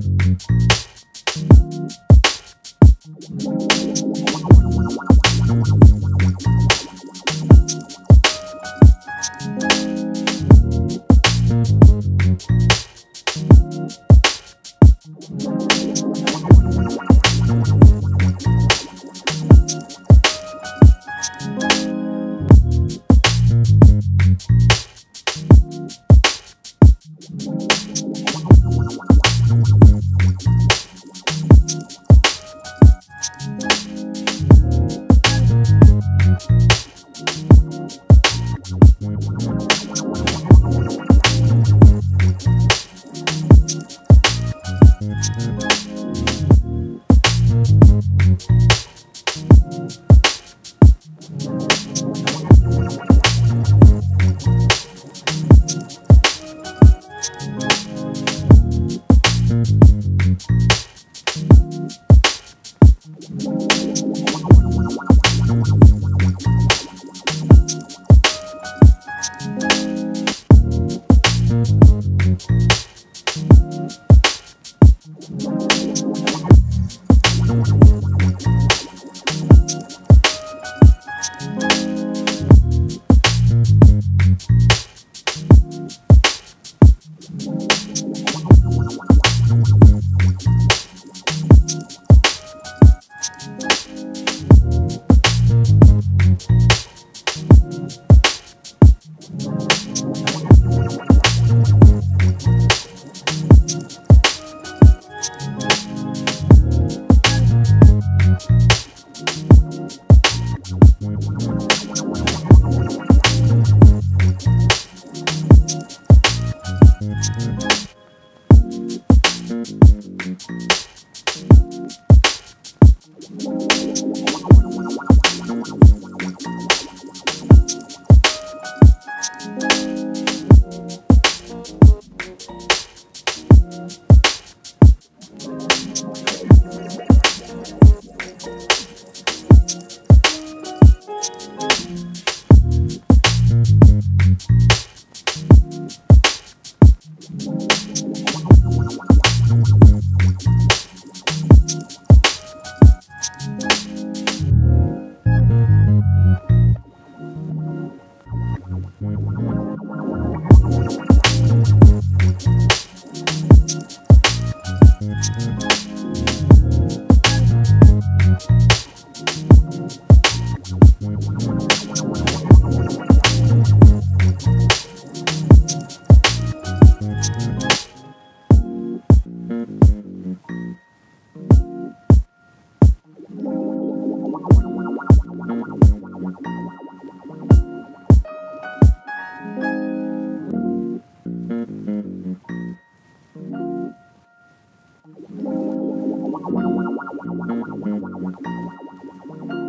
Thank you. Bye. Thank you.